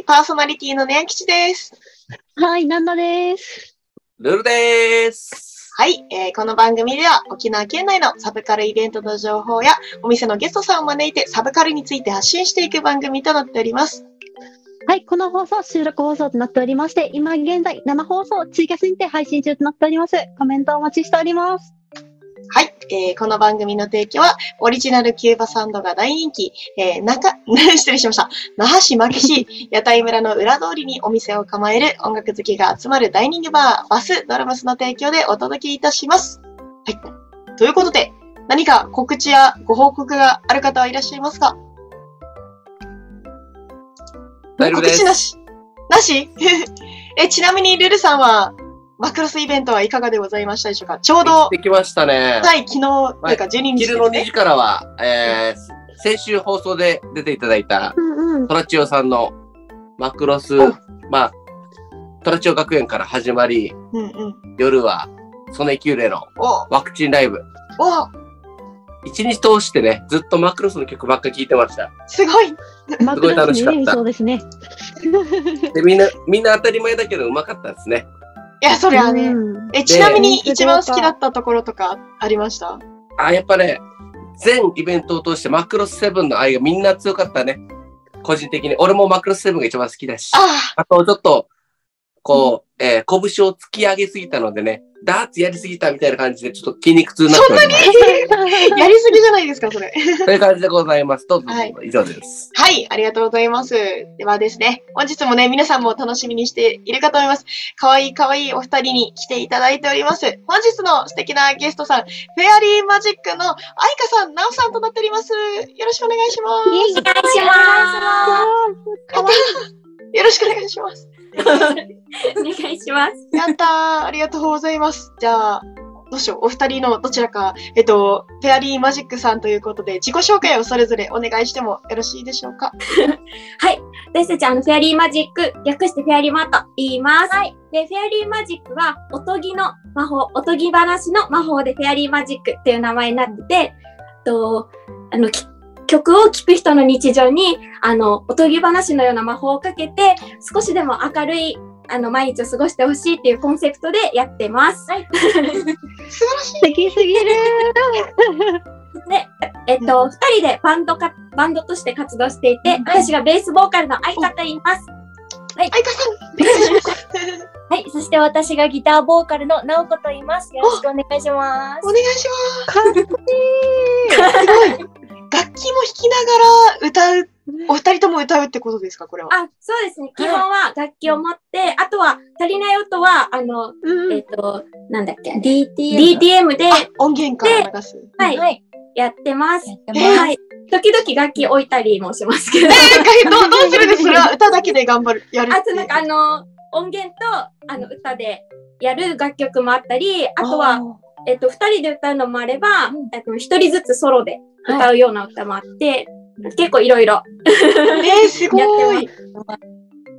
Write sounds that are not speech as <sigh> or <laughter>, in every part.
い、パーソナリティのネア吉です。はい、ナンダです。ルルです。はい、えーこの番組では沖縄県内のサブカルイベントの情報やお店のゲストさんを招いてサブカルについて発信していく番組となっております。はい、この放送、収録放送となっておりまして、今現在、生放送、ツイキャスにて配信中となっております。コメントお待ちしております。はい、えーこの番組の提供はオリジナルキューバサンドが大人気、えー、中、<laughs> 失礼しました。那覇市牧市 <laughs> 屋台村の裏通りにお店を構える音楽好きが集まるダイニングバー、バスドラムスの提供でお届けいたします。はい。ということで、何か告知やご報告がある方はいらっしゃいますか？大丈夫です。告知なし。なし？<laughs> え、ちなみにルルさんは、マクロスイベントはいかがでございましたでしょうか？ちょう行どっ、てきましたね。はい、昨日、というか12日です昼の2ね時。からは、えー、先週放送で出ていただいた。トラチオさんのマクロスお、まあ、トラチオ学園から始まり、うんうん。夜はソネキューレのお、ワクチンライブ。お、一日通してね、ずっとマクロスの曲ばっか聴いてました。すごい。マクロス楽しかったにそうですね。で、みんな、みんな当たり前だけどうまかったですね。いや、それはね。うんえ、ちなみにで一番好きだったところとかありました？あ、やっぱね、全イベントを通してマクロスセブンの愛がみんな強かったね。個人的に。俺もマクロスセブンが一番好きだし。ああと、ちょっと、こう、えー拳を突き上げすぎたのでね、ダーツやりすぎたみたいな感じで、ちょっと筋肉痛になっております。あ、<laughs> やりすぎじゃないですか、それ。そういう感じでございます。どうぞ、はい以上です。はい、ありがとうございます。ではですね、本日もね、皆さんも楽しみにしているかと思います。かわいいかわいいお二人に来ていただいております。本日の素敵なゲストさん、フェアリーマジックの愛花さん、ナオさんとなっております。よろしくお願いします。お願いします。かわいよろしくお願いします。<laughs> お願いします。やったー、ありがとうございます。じゃあ、どうしよう、お二人のどちらか、えっと、フェアリーマジックさんということで、自己紹介をそれぞれお願いしてもよろしいでしょうか？<laughs> はい。私たち、あの、フェアリーマジック、略してフェアリーマーと言います。はい。で、フェアリーマジックは、おとぎの魔法、おとぎ話の魔法でフェアリーマジックっていう名前になってて、と、あの、き曲を聴く人の日常に、あの、おとぎ話のような魔法をかけて、少しでも明るい、あの、毎日を過ごしてほしいっていうコンセプトでやってます。はい。<laughs> 素晴らしい。素敵すぎる。で、えっと、二人でバンドか、バンドとして活動していて、私がベースボーカルの相方います。愛花さん、お願いします。<laughs> はい、そして私がギターボーカルの直子と言います。よろしくお願いしますお。願いしかっこいい。ます。すごい。楽器も弾きながら歌う、お二人とも歌うってことですか、これは。あ、そうですね。基本は楽器を持って、あとは足りない音は、あの、うんえっと、なんだっけ、DTM。DTM で、あ音源から流す。はい、はい。やってます。はい。時々楽器置いたりもしますけど。えー、どう、どうするんですそれは歌だけで頑張る、やる。あとなんかあの、音源と、あの、歌でやる楽曲もあったり、あとは、えっと、二人で歌うのもあれば、うんえっと、一人ずつソロで歌うような歌もあって、結構いろいろ。えー、すごい。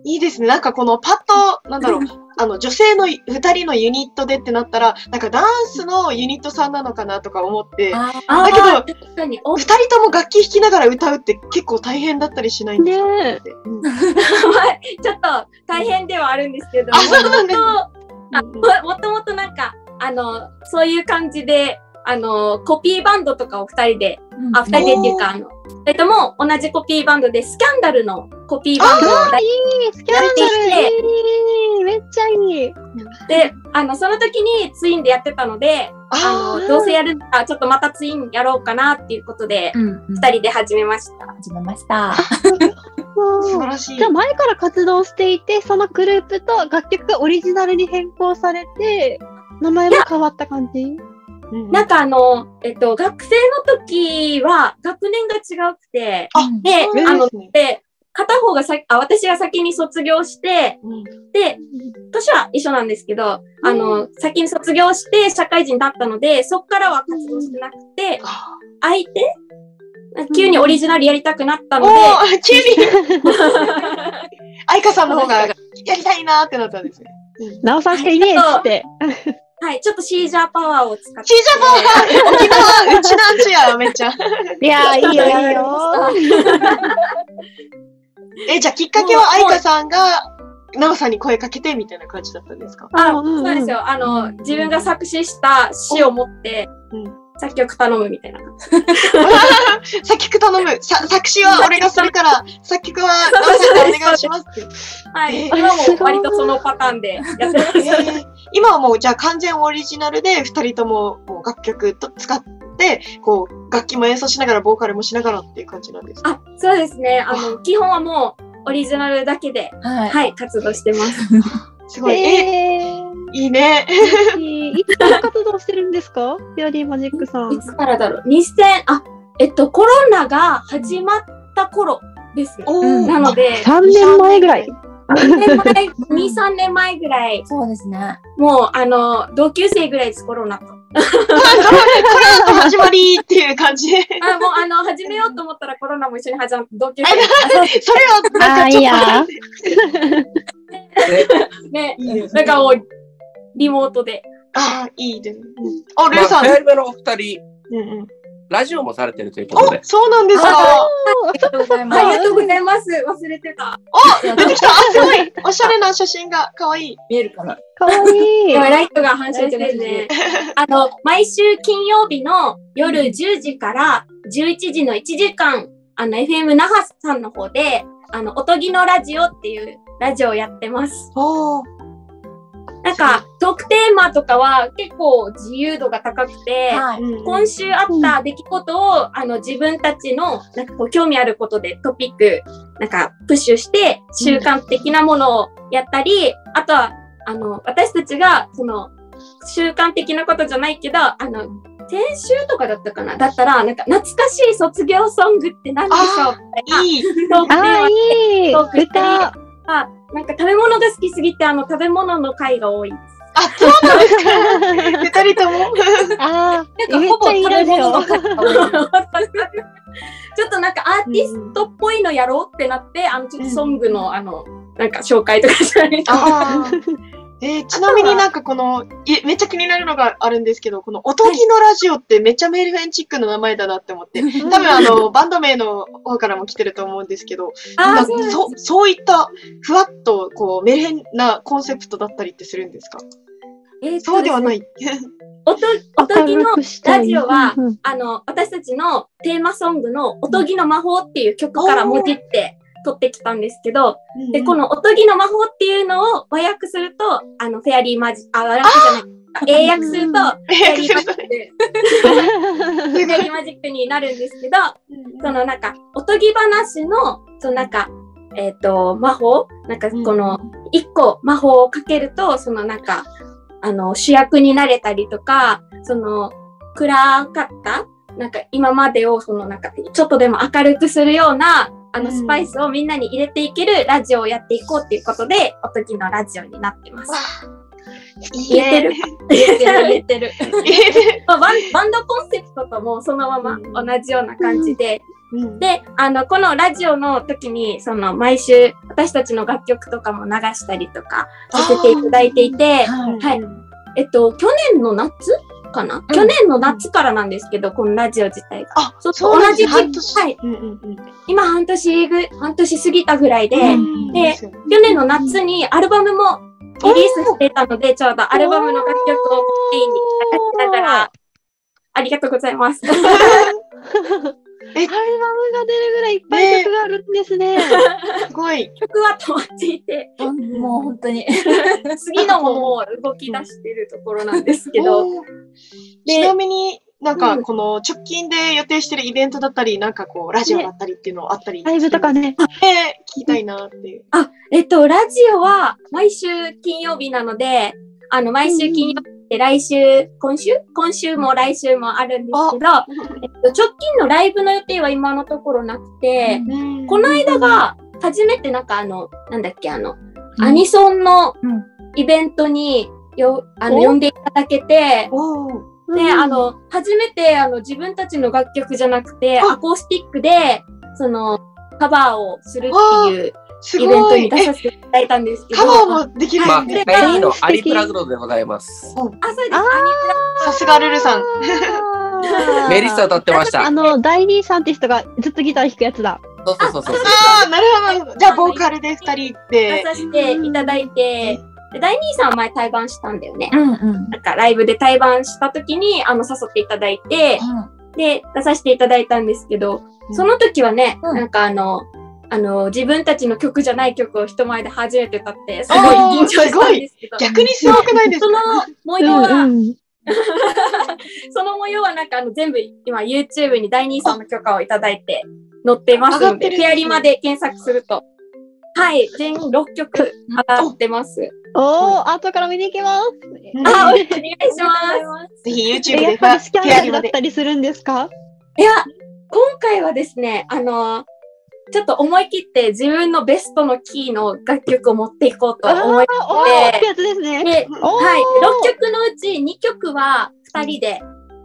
いいですね。なんかこのパッと、なんだろう、あの、女性の二人のユニットでってなったら、なんかダンスのユニットさんなのかなとか思って、だけどー確かに、お二人とも楽器弾きながら歌うって結構大変だったりしないんですか、ね <laughs> うんちょっと大変ではあるんですけど、もともとなんか、あの、そういう感じで、あの、コピーバンドとかを二人で、あ、二人でっていうか、あの、二人とも同じコピーバンドで、スキャンダルのコピーバンドを大いい、スキャンダルいい。めっちゃいい。で、あの、その時にツインでやってたので、ああの、どうせやるなら、ちょっとまたツインやろうかなっていうことで、うん。二人で始めました。始めました。素晴らしいじゃあ。前から活動していて、そのグループと楽曲がオリジナルに変更されて、名前も変わった感じ？うんなんかあの、えっと、学生の時は学年が違くて、あで、あの、で片方がさあ、私が先に卒業して、うん。で、年は一緒なんですけど、あの、先に卒業して社会人だったので、そっからは活動してなくて、あ相手急にオリジナルやりたくなったおので、ー、<laughs> 急に。愛花さんの方がやりたいなーってなったんですね。なおさんしかいねえっつって。はい、ちょっとシージャーパワーを使って。シージャーパワー沖縄、うちなんちや、めっちゃ。<laughs> いやー、いいよ、いいよ。え、じゃあきっかけは愛花さんが、なおさんに声かけてみたいな感じだったんですか？あ、うんうんうんそうですよ。あの、自分が作詞した詩を持って、うん。作曲頼むみたいな。<laughs> 作曲頼む。さ作詞は俺がするから、作曲はなおさんがお願いしますって。はい。え今も割とそのパターンでやってます。えー今はもうじゃあ完全オリジナルで二人とももう楽曲と使って、こう、楽器も演奏しながら、ボーカルもしながらっていう感じなんですかあ、そうですね。あの、基本はもうオリジナルだけで、はい。はい、活動してます。<laughs> すごい。ええいいね。ー、いつから活動してるんですか？フェアリーマジックさんい。つからだろう ?2000、あ、えっと、コロナが始まった頃です。おうんなので、3年前ぐらい。2年前、2、3年前ぐらい、そうですね。もう、あの、同級生ぐらいです、コロナと。これだと始まりっていう感じで。あ、もう、あの、始めようと思ったらコロナも一緒に始まった、同級あ生。それはなんかちょっとあね、いいですねなんかもう、リモートで。あーいいですね。あ、ルまあ、ーさん。フェアリマのお二人、うんうん。ラジオもされてるということでお、。そうなんですか。ありがとうございます。ありがとうございます。忘れてた。出てきた。あ、すごい。おしゃれな写真が可愛い。見えるかな？かわいいで。もライトが反射してですね。あの、毎週金曜日の夜10時から11時の1時間、あの、FM 那覇さんの方で、あの、おとぎのラジオっていうラジオをやってます。なんか、トークテーマとかは結構自由度が高くて、はい。うん今週あった出来事を、あの、自分たちの、なんかこう、興味あることでトピック、なんか、プッシュして、習慣的なものをやったり、あとは、あの、私たちが、その、習慣的なことじゃないけど、あの、先週とかだったかな？だったら、なんか、懐かしい卒業ソングって何でしょうみたいいい。な。トークテーあマー、いい。トークしたり歌。あ、なんか食べ物が好きすぎて、あの、食べ物の回が多いです。あ、そうなんですか。二人とも。あー、なんかほぼ食べ物のめっちゃいいラジちょっとなんかアーティストっぽいのやろうってなって、あの、ちょっとソングの、あの、なんか紹介とかしたりとか。えーちなみになんかこの、いめっちゃ気になるのがあるんですけど、このおとぎのラジオってめっちゃメルヘンチックな名前だなって思って。多分あの、バンド名の方からも来てると思うんですけど、なんかそそそういったふわっとこうメルヘンなコンセプトだったりってするんですか？えーとそうではない。おと、おとぎのラジオはあの、私たちのテーマソングのおとぎの魔法っていう曲からもじって撮ってきたんですけど、で、このおとぎの魔法っていうのを和訳すると、あの、フェアリーマジ、あ、和訳じゃない。英訳すると、フェアリーマジック、フェアリーマジックになるんですけど、そのなんか、おとぎ話の、そのなんか、えっ、と、魔法？なんかこの、一個魔法をかけると、そのなんか、あの、主役になれたりとか、その、暗かった？なんか今までをそのなんか、ちょっとでも明るくするような、あの、うん。スパイスをみんなに入れていけるラジオをやっていこうっていうことで、おとぎのラジオになってます。言えてる？言えてる、言えてる。まあバンドコンセプトともそのまま同じような感じで、うん。で、あの、このラジオの時に、その、毎週、私たちの楽曲とかも流したりとか、させていただいていて、はい。はいえっと、去年の夏かな、去年の夏からなんですけど、このラジオ自体が。あ、そう同じです。時期、はい。うんうんうん。今半年ぐ、半年過ぎたぐらいで、うんで去年の夏にアルバムもリリースしてたので、ちょうどアルバムの楽曲をメインに流しながら、ありがとうございます。<laughs> アルバムが出るぐらいいっぱい曲があるんですね。すごい。曲は止まっていて、もう本当に。<laughs> 次のももう動き出してるところなんですけど、ちなみになんかうんこの直近で予定してるイベントだったり、なんかこう、ラジオだったりっていうのあったり。ライブとかね。ね。聞きたいなっていう。あ、えっと、ラジオは毎週金曜日なので、あの、毎週金曜日で来週、今週？今週も来週もあるんですけど、えっと、直近のライブの予定は今のところなくて、うん。この間が初めてなんかあの、なんだっけ、あの、アニソンのうん。イベントによ、あの、お？呼んでいただけて、で、あの、初めて、あの、自分たちの楽曲じゃなくて、あ。アコースティックで、その、カバーをするっていうすイベントに出させていただいたんですけど、カバーもできるまあ、んですメね。インのアリプラグロでございます。あ、そうです。さすがルルさん。あーメリッサ歌ってました。あの、ダイリー・サンティストがずっとギター弾くやつだ。そうそうそうそう。ああ、なるほどなるほど。じゃあ、ボーカルで二人出で。させていただいて、で第2位さんは前対バンしたんだよね。うんうん。なんかライブで対バンした時に、あの、誘っていただいて、で、出させていただいたんですけど、その時はね、うんなんかあの、あの、自分たちの曲じゃない曲を人前で初めて歌って、すごい緊張したんですけど、逆にすごくないですそのか模様は、うんうん <laughs> その模様はなんかあの全部今 YouTube に第2さんの許可をいただいて載ってますので、上がってるんですねフェアリマで検索すると、はい、全6曲上がってます。おー、後から見に行きます。うんあ、お願いします。ぜひ YouTube でファっぱりスキャンダルだっ。たりするんですか？いや、今回はですね、あのちょっと思い切って自分のベストのキーの楽曲を持っていこうと思いあおーってやつですね。で、はい、6曲のうち2曲は2人で、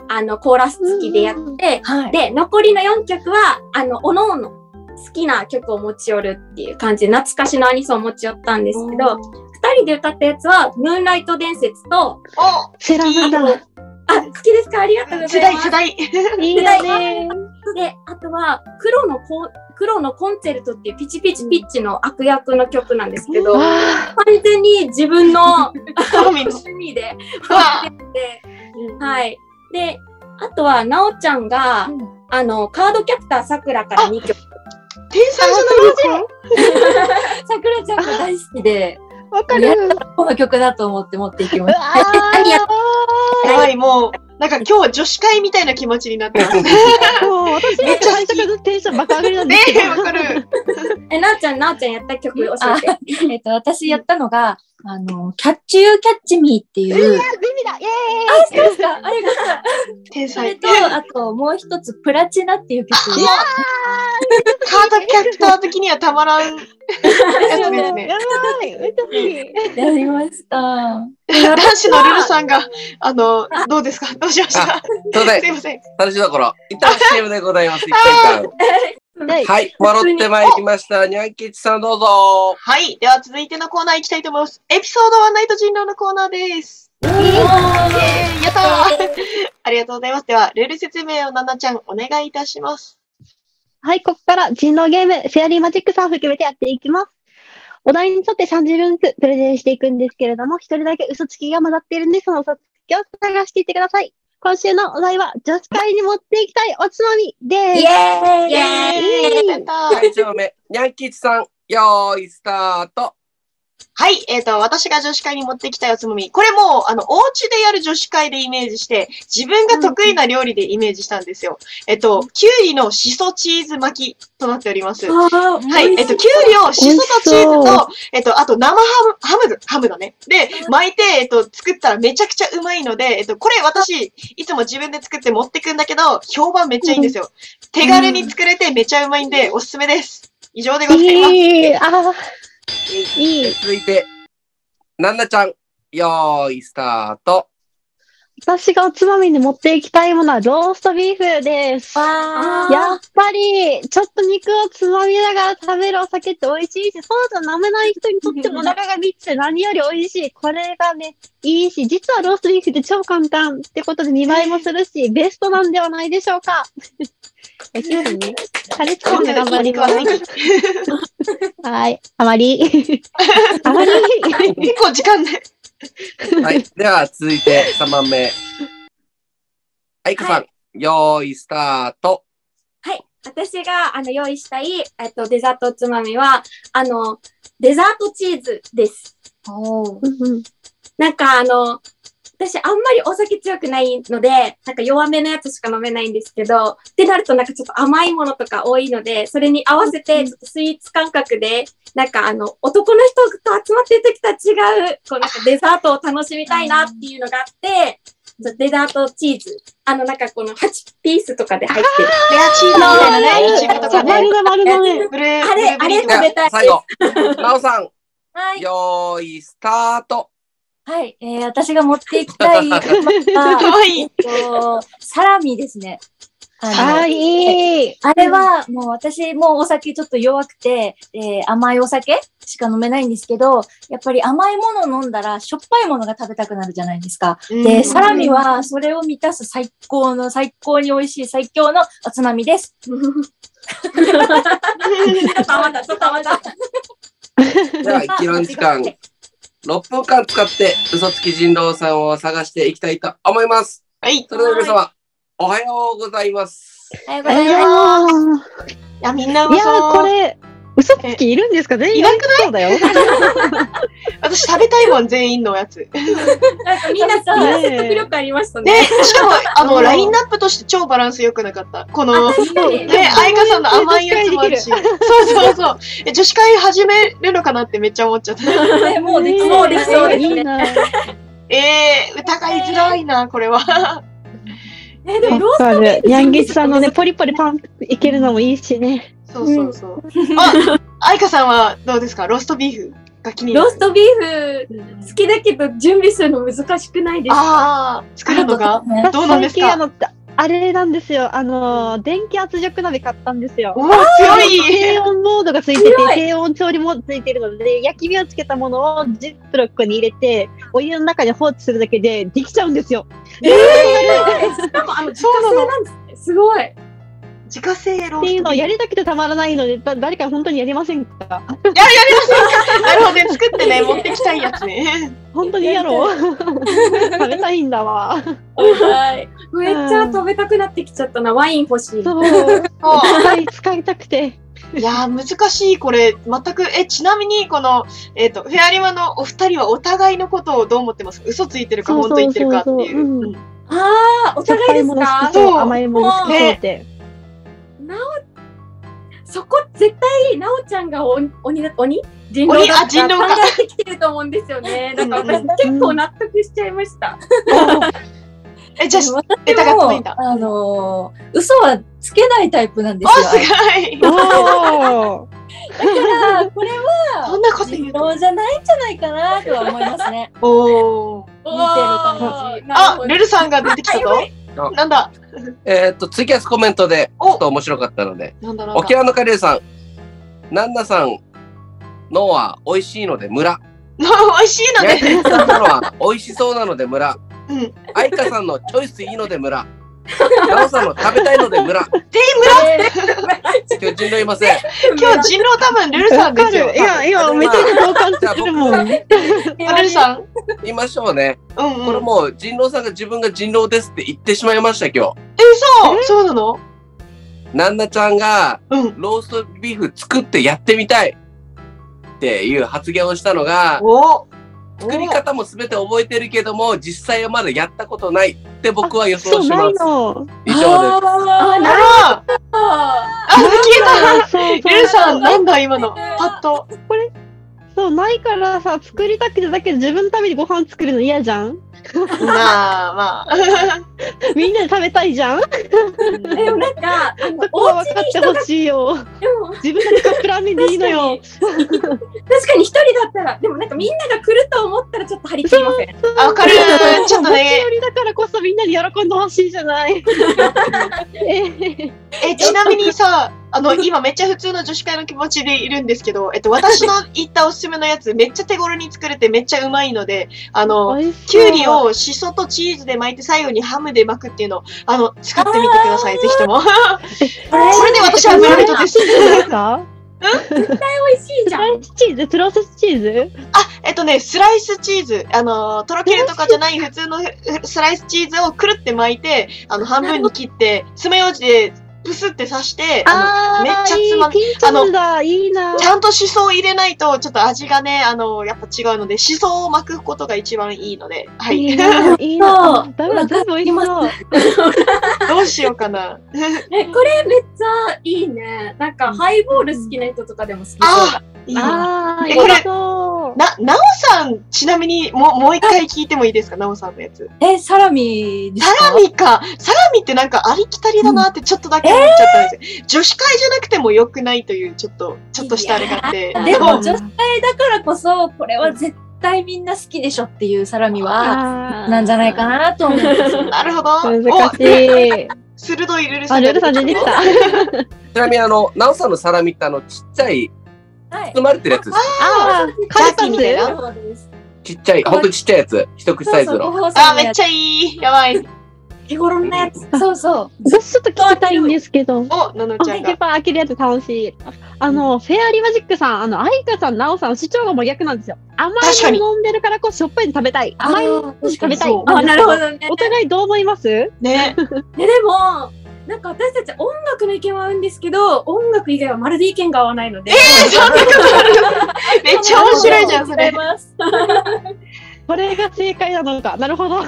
あの、コーラス付きでやって、はい。で、残りの4曲は、あの、おのおの好きな曲を持ち寄るっていう感じで、懐かしのアニソンを持ち寄ったんですけど、2人で歌ったやつは、ムーンライト伝説と、おセラムだ。あ、好きですか？ありがとうございます。世代、世代。いいよね。で、あとは、黒のコン、黒のコンチェルトっていうピチピチピッチの悪役の曲なんですけど、完あ全に自分の <laughs> 趣味でうわ持ってて、はい。で、あとは、なおちゃんが、うんあの、カードキャプターさくらから2曲。天才じゃないですか？<laughs> さくらちゃんが大好きで、ーわかやる。この曲だと思って持っていきまうしわー。<laughs> 何やはい、もう、なんか今日は女子会みたいな気持ちになってます。ね <laughs> もう私めっちゃ最初からテンション爆上がりなんですけど。え、わかる。<laughs> え、なおちゃん、なおちゃんやった曲教えて。た。えっと、私やったのが、あの、キャッチユーキャッチミーっていう、だイエーイですかあれが、天才。それと、あともう一つ、プラチナっていう曲。カードキャラクター的にはたまらんやつですね。やばいめっちゃ好き。やりました。男子のルルさんが、あの、どうですか？どうしました？すいません。楽しいところ。一旦 CM でございます。一回間。<laughs> はいはい、戻ってまいりました。にゃんきちさんどうぞ。はい。では続いてのコーナー行きたいと思います。エピソードワンナイト人狼のコーナーです。イエーイやったー <laughs> ありがとうございます。では、ルール説明をななちゃん、お願いいたします。はい、ここから人狼ゲーム、フェアリーマジックさんを含めてやっていきます。お題に沿って30分ずつプレゼンしていくんですけれども、一人だけ嘘つきが混ざっているんで、その嘘つきを探していってください。今週のお題は、女子会に持っていきたいおつまみです。イエーイイエーイやったー会長目、にゃんきちさん、よーい、スタート。はい。えっ、と、私が女子会に持ってきたおつまみ。これもう、あの、お家でやる女子会でイメージして、自分が得意な料理でイメージしたんですよ。えっと、きゅうりのしそチーズ巻きとなっております。ははいえっと、きゅうりをしそとチーズと、えっと、あと生ハム、ハム、ハムだね。で、巻いて、えっと、作ったらめちゃくちゃうまいので、えっと、これ私、いつも自分で作って持ってくんだけど、評判めっちゃいいんですよ。手軽に作れてめちゃうまいんで、おすすめです。以上でございます。いい、あーいい。続いて、なんなちゃん、よーい、スタート。私がおつまみに持っていきたいものはローストビーフです。わやっぱり、ちょっと肉をつまみながら食べるお酒って美味しいし、そうじゃ飲めない人にとってもお腹が満ちて何より美味しい。これがね、いいし、実はローストビーフって超簡単ってことで見栄えもするし、ベストなんではないでしょうか。美味しいですね。タレ作るの頑張ります。はい。あまり。<laughs> <laughs> あまり。結構時間ね。<laughs> はい。では、続いて3番目。あいこさん、よーい、スタート。はい。私が、あの、用意したい、えっと、デザートおつまみは、あの、デザートチーズです。おーなんか、あの、私、あんまりお酒強くないので、なんか弱めのやつしか飲めないんですけど、ってなるとなんかちょっと甘いものとか多いので、それに合わせて、ちょっとスイーツ感覚で、なんかあの、男の人と集まってる時とは違う、こうなんかデザートを楽しみたいなっていうのがあって、デザートチーズ。あの、なんかこの8ピースとかで入ってる。レアチーズみたいなね、いちごとかね。丸だ丸だね。あれあ食べたい、最後。<laughs> なおさん、はい。よーい、スタート。はい。えー、私が持っていきたい。<laughs> えっと、サラミですね。あのあー、いい。あれは、もう私もお酒ちょっと弱くて、えー甘いお酒しか飲めないんですけど、やっぱり甘いものを飲んだらしょっぱいものが食べたくなるじゃないですか。うんで、サラミはそれを満たす最高の、最高に美味しい最強のおつまみです。ちょっとまだ、ちょっとまだ。<laughs> では、議論時間、6分間使って嘘つき人狼さんを探していきたいと思います。はい。それでは皆様、おはようございます。おはようございます。ーいや、みんないういやまそう。ーこれ、嘘つきいるんですか？全員いなくそうだよ。<laughs> 私食べたいもん、全員のやつ。なんかみんなさ、ね説得力ありましたね。ね、しかも、あの、うんラインナップとして超バランス良くなかった。この。ね、愛花さんの甘いやつもあるし。そうそうそう。え、女子会始めるのかなってめっちゃ思っちゃった。ねもうできねそうですそうですいいな。えー、疑いづらいな、これは。え、でもロースわかる。ヤンギスさんのね、ポリポリパンいけるのもいいしね。そうそうそう。あ、愛花さんはどうですか？ローストビーフが気になる。ローストビーフ好きだけど準備するの難しくないですか？ああ、作るのが？ねどうなんですか？最近あの、あれなんですよ。あの、電気圧力鍋買ったんですよ。おお、強い低温モードがついてて低温調理もついてるので、焼き目をつけたものをジップロックに入れて、お湯の中に放置するだけでできちゃうんですよ。えー、しかもあの自家製なんですね。すごい。自家製ローストっていうのやりたくてたまらないので、だ誰か本当にやりませんか？フ。なるほどね、作ってね、<laughs> 持ってきたいやつね。本当にやろう食べたいんだわ。はい。めっちゃ食べたくなってきちゃったな。ワイン欲しい。そう。使い使いたくて。いやー、難しい、これ。全く、え、ちなみに、この、えっ、と、フェアリマのお二人はお互いのことをどう思ってます？嘘ついてるか、本当言ってるかっていう。ああ、お互いですか？そう、甘いもの好きそうって。なお、そこ絶対、なおちゃんがお鬼だ、鬼人狼鬼？だあ人狼か考えてきてると思うんですよね。だから私うん結構納得しちゃいました。え、じゃあ、私え、たがついた？あのー嘘はつけないタイプなんでお、すよ。すごい。<laughs> だから、これそんなこと言うと。人狼じゃないんじゃないかなとは思いますね。おー。見てる感じあ、ルルさんが出てきたぞ。あなんだ？えーっと、ツイキャスコメントで、ちおょっと面白かったので、なんだなんだ？沖縄のカレーさん、ナンナさんのは美味しいので村。<laughs> 美味しいの焼で。肉さんのは美味しそうなので村。うん。愛花さんのチョイスいいので村。ナオさんの食べたいので村。今日人狼いません。今日人狼多分ルルさんですよ。いや、今めちゃめちゃ共感するもん。ルルさん？言いましょうね。うんこれうん。もう人狼さんが自分が人狼ですって言ってしまいました今日。え、そうそうなの？ナンナちゃんがうん。ローストビーフ作ってやってみたいっていう発言をしたのが、お作り方も全て覚えてるけども、実際はまだやったことないって僕は予そう、ない想します。の。以上です。ああらあ、あ消えたそうルルさん、なんだ今の。パッと。そう、ないからさ、作りたくてだけど自分のためにご飯作るの嫌じゃん？まあまあ。<laughs> みんなで食べたいじゃん？ーでもなんか、そ、こおは分かってほしいよ。でも、自分でカップラーメンでいいのよ。<laughs> 確かに一人だったら、でもなんかみんなが来ると思ったらちょっと張り切りません？あ、わかる。ちょっとね寄。りだからこそみんなに喜んでほしいじゃない。<laughs> ええ、ちなみにさ、あの、<laughs> 今めっちゃ普通の女子会の気持ちでいるんですけど、えっと、私の言ったおすすめのやつ、めっちゃ手頃に作れてめっちゃうまいので、あの、きゅう。りをしそとチーズで巻いて最後にハムで巻くっていうのを、あの、使ってみてください、ぜひとも。<laughs> これで私は村人です。です。か？美味しいじゃん。スライスチーズ？プロセスチーズ？あ、えっとね、スライスチーズ、あの、とろけるとかじゃない普通のふスライスチーズをくるって巻いて、あの、半分に切って、爪楊枝でプスって刺して、ああーめっちゃつまいいピンチョンだいいなの、ちゃんとシソを入れないと、ちょっと味がね、あの、やっぱ違うので、シソを巻くことが一番いいので、はいい。いないいな <laughs> だ全部美味しそうどうしようかな。<laughs> え、これめっちゃいいね。なんか、ハイボール好きな人とかでも好きそうだ。いいな。あーえこれな、なおさん、ちなみに、もう、もう一回聞いてもいいですか？なおさんのやつ。え、サラミですサかラミか。サラミってなんかありきたりだなってちょっとだけ思っちゃったんですよ。女子会じゃなくても良くないという、ちょっと、ちょっとしたあれがあって。でも、女子会だからこそ、これは絶対みんな好きでしょっていうサラミは、なんじゃないかなと思うんですよ。<laughs> なるほど。難しい <laughs> 鋭いルルさあ、んがルルさん出てきた。<laughs> ちなみにあの、ナオさんのサラミってあの、ちっちゃい。包まれてるやつです。あー、カみたいなスそうです。ちっちゃい、ほんとちっちゃいやつ。一口サイズの。あ、めっちゃいい。やばい。手頃なやつ。そうそう。私ちょっと聞きたいんですけど。お、ののちゃんが。ペーパー開けるやつ楽しい。あの、フェアリーマジックさん、あの、アイカさん、ナオさん、主張が真逆なんですよ。甘確かにいの飲んでるからこそしょっぱいの食べたい。甘いの食べたい。そうあ、なるほどね。お互いどう思います？ね。<laughs> ね、でも、なんか私たち音楽の意見は合うんですけど、音楽以外はまるで意見が合わないので。そんなこと？あ <laughs> るめっちゃ面白いじゃん、それ。これが正解なのか。なるほど。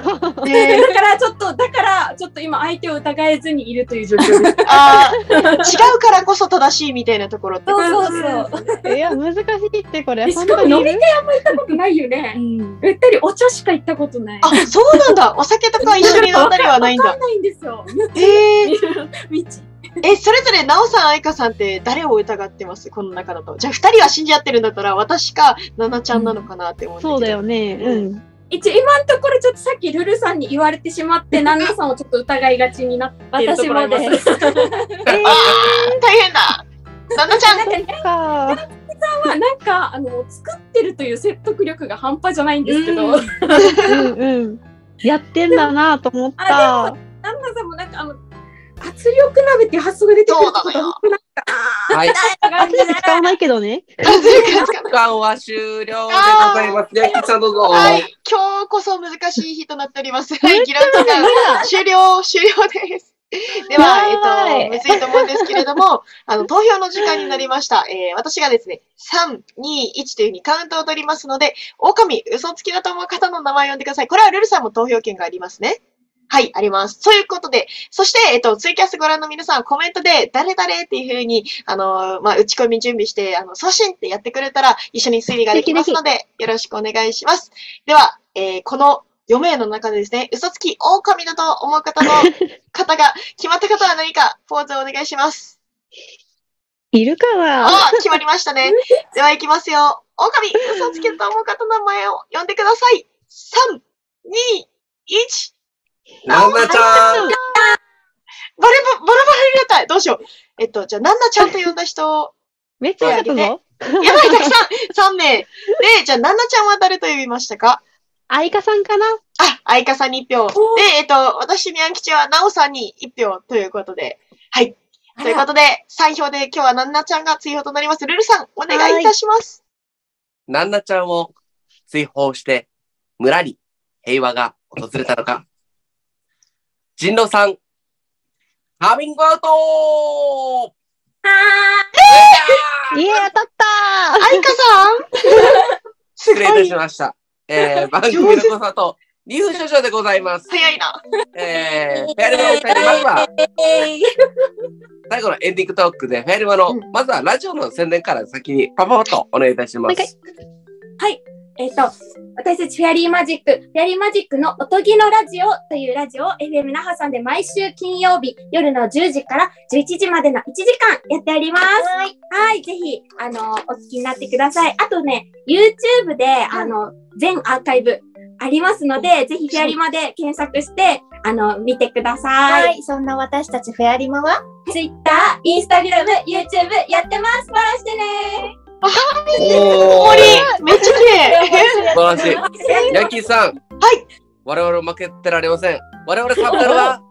ねだからちょっと、だからちょっと今相手を疑えずにいるという状況です。<laughs> あー違うからこそ正しいみたいなところって。そうそうそう。いや、難しいって、これ。しかも飲み会るあんま行ったことないよねう。ん。べったりお茶しか行ったことない。あ、そうなんだ。お酒とか一緒に飲んだりはないんだわか。んないんですよ。えー、<laughs> みち。え、それぞれ、なおさん、あいかさんって誰を疑ってます？この中だと。じゃあ、二人は信じ合ってるんだったら、私か、ななちゃんなのかなって思うんだけど。そうだよね。うん。一応今のところちょっとさっきルルさんに言われてしまって、ナンナさんをちょっと疑いがちになっていると私ころあります。もです。<laughs> えー、あー、大変だ。ななちゃん。なんかね、か。はなんか、あの、作ってるという説得力が半端じゃないんですけど、うんうんうん。やってんだなと思った。圧力鍋っていう発想が出てくることなかはい。った圧力使わないけどね。時間は終了でございます。ヤキさんどうぞ。はい。今日こそ難しい日となっております。はい。議論時間終了、終了です。では、えっと、むずいと思うんですけれども、<laughs> あの、投票の時間になりました。えー、私がですね、3、2、1というふうにカウントを取りますので、狼、嘘つきだと思う方の名前を呼んでください。これはルルさんも投票権がありますね。はい、あります。そういうことで、そして、えっと、ツイキャスご覧の皆さん、コメントで、誰々っていうふうに、あの、まあ、打ち込み準備して、あの、送信ってやってくれたら、一緒に推理ができますので、よろしくお願いします。では、えーこの4名の中でですね、嘘つき狼だと思う方の <laughs> 方が、決まった方は何か、ポーズをお願いします。いるかな？あ、決まりましたね。<laughs> では行きますよ。狼、嘘つきだと思う方の名前を呼んでください。3、2、1。ナンナちゃん。バレバ、バラバラになった。どうしよう。えっと、じゃあ、ナンナちゃんと呼んだ人、めっちゃやったぞ。やばい、たくさん !3 名。で、じゃあ、ナンナちゃんは誰と呼びましたか？あいかさんかな？あ、愛花さんに1票。で、えっと、私、にゃん吉は、なおさんに1票ということで。はい。ということで、3票で今日はナンナちゃんが追放となります。ルルさん、お願いいたします。ナンナちゃんを追放して、村に平和が訪れたのか。人狼さん、カミングアウトいや、当たった愛花さん？<laughs> 失礼いたしい。ました。えー、番組のコサと、リフ少々でございます。早いな。えー、フェアリマのお二人、まずは、最後のエンディングトークで、フェアリマの、うんまずはラジオの宣伝から先にパパパッとお願いいたします。はい。えっ、と、私たちフェアリーマジック、フェアリーマジックのおとぎのラジオというラジオを FM 那覇さんで毎週金曜日夜の10時から11時までの1時間やっております。はい。はい。ぜひ、あの、お聞きになってください。あとね、YouTube で、あの、全アーカイブありますので、ぜひフェアリマで検索して、あの、見てくださ。はいい。そんな私たちフェアリマは？Twitter、Instagram、YouTube やってます。フォローしてねお森めっちゃ綺麗素晴らしい。ヤンキーさん。はい。我々負けてられません。我々サブカルは、<laughs>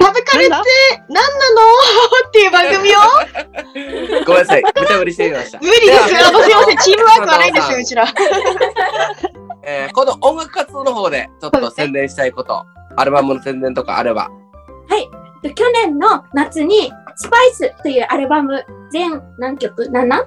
食べカレって何なの？っていう番組を？<laughs> ごめんなさい。無茶ぶりしてみました。無理です。ではあの、すいません。チームワークはないんですよ、うちら。<laughs> えー、この音楽活動の方で、ちょっと宣伝したいこと、アルバムの宣伝とかあれば。で去年の夏に、スパイスというアルバム、全何曲 ?7?8?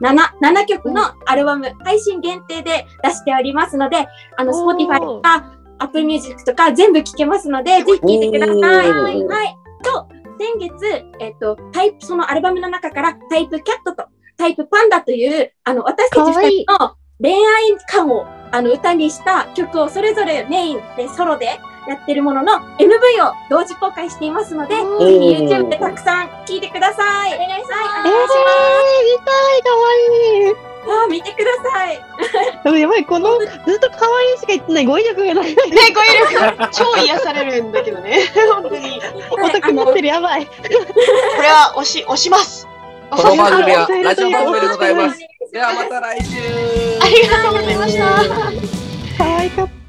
7, 7曲のアルバム、配信限定で出しておりますので、あの、Spotify とか、Apple Music とか全部聴けますので、ぜひ聴いてください。はい。と、先月、えっ、と、タイプ、そのアルバムの中から、タイプキャットとタイプパンダという、あの、私たち二人の恋愛感を、あの、歌にした曲をそれぞれメインでソロでやってるものの MV を同時公開していますので、ぜーひ YouTube でたくさん聴いてください。お願いします。えー、見たい、かわいい。あー、見てください。でもやばい、この、<laughs> ずっと可愛いしか言ってない語彙力がない。ね、語彙力、超癒されるんだけどね。<laughs> 本当に。オタクなってる、やばい。これは押し、押します。この番組はラジオ番組でございます。ではまた来週ありがとうございました。可愛かった。